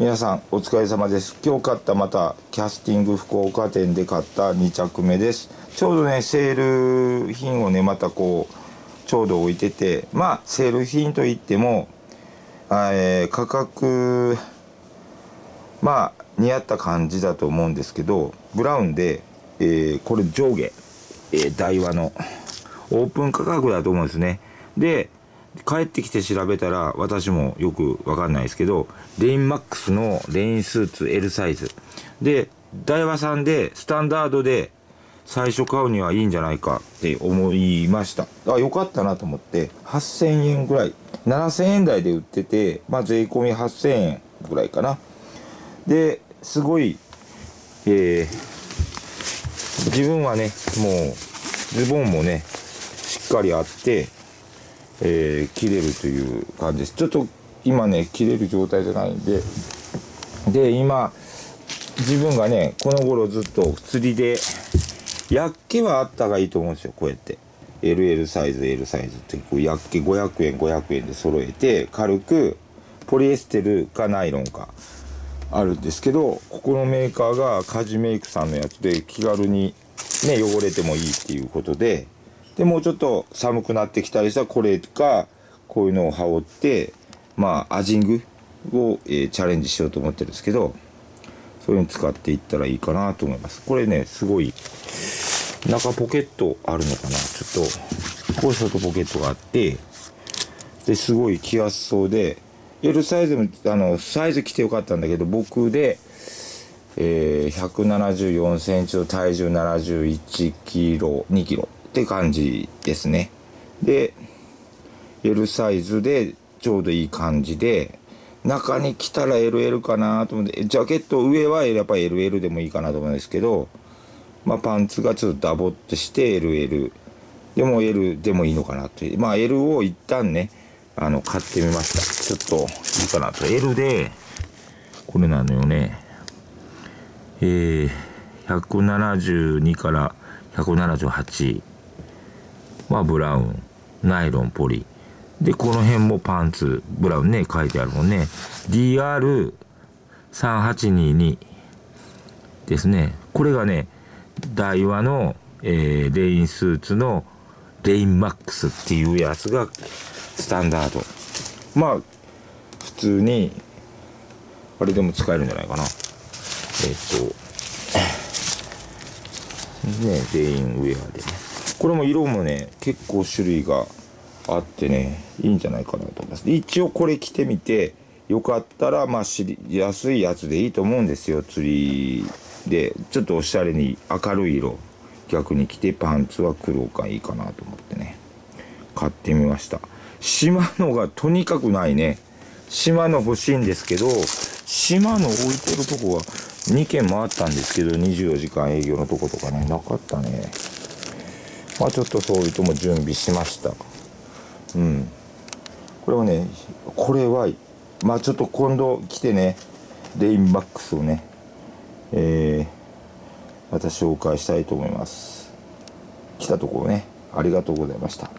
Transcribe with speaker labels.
Speaker 1: 皆さんお疲れ様です。今日買ったまたキャスティング福岡店で買った2着目です。ちょうどねセール品をねまたこうちょうど置いててまあセール品といっても、えー、価格まあ似合った感じだと思うんですけどブラウンで、えー、これ上下、えー、台話のオープン価格だと思うんですね。で帰ってきて調べたら私もよくわかんないですけどレインマックスのレインスーツ L サイズ。で大和さんでスタンダードで最初買うにはいいんじゃないかって思いました。あよかったなと思って8000円ぐらい。7000円台で売っててまあ税込み8000円ぐらいかな。ですごいえー、自分はねもうズボンもねしっかりあってえー、切れるという感じです。ちょっと今ね切れる状態じゃないんで。で今自分がねこの頃ずっと釣りでやっけはあったがいいと思うんですよ。こうやって。LL サイズ L サイズってこうやっけ500円500円で揃えて軽くポリエステルかナイロンかあるんですけどここのメーカーがカジメイクさんのやつで気軽にね汚れてもいいっていうことででもうちょっと寒くなってきたりしたらこれかこういうのを羽織ってまあアジングを、えー、チャレンジしようと思ってるんですけどそういうの使っていったらいいかなと思います。これねすごい中ポケットあるのかな？ちょっとこうショートポケットがあってですごい着やすそうで L サイズもあのサイズ着てよかったんだけど僕で、えー、174センチと体重71キロ2キロ。って感じですね。で L サイズでちょうどいい感じで中に来たら LL かなと思ってジャケット上はやっぱ LL でもいいかなと思うんですけどまあパンツがちょっとダボっとして LL でも L でもいいのかなってまあ L を一旦ねあの買ってみました。ちょっといいかなと。L でこれなのよね。えー、172から178はブラウンナイロンポリ。でこの辺もパンツブラウンね書いてあるもんね。DR3822 ですね。これがねダイワの、えー、レインスーツのレインマックスっていうやつがスタンダード。まあ普通にあれでも使えるんじゃないかな。えっ、とねレインウェアでね。これも色もね結構種類があってねいいんじゃないかなと思います。一応これ着てみてよかったらまあ知りやすいやつでいいと思うんですよ。釣りでちょっとおしゃれに明るい色。逆に着てパンツは黒がいいかなと思ってね。買ってみました。島のがとにかくないね。島の欲しいんですけど島の置いてるとこは2軒回ったんですけど24時間営業のとことかねなかったね。まあちょっとそういうとも準備しました。うん。これはねこれはまあちょっと今度来てねレインバックスをねえー、また紹介したいと思います。来たところねありがとうございました。